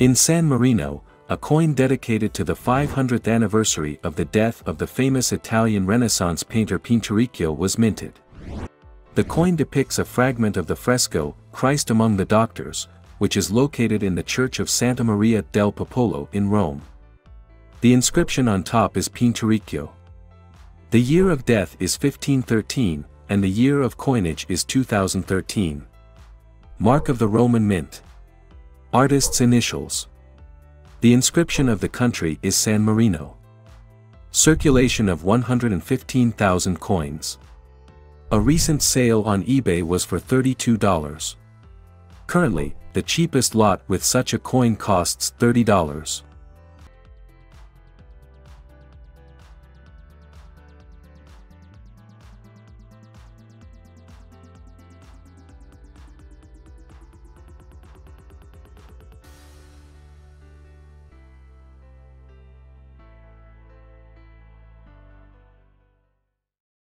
In San Marino, a coin dedicated to the 500th anniversary of the death of the famous Italian Renaissance painter Pinturicchio was minted. The coin depicts a fragment of the fresco, Christ Among the Doctors, which is located in the Church of Santa Maria del Popolo in Rome. The inscription on top is Pinturicchio. The year of death is 1513, and the year of coinage is 2013. Mark of the Roman Mint. Artist's initials. The inscription of the country is San Marino. Circulation of 115,000 coins. A recent sale on eBay was for $32. Currently, the cheapest lot with such a coin costs $30.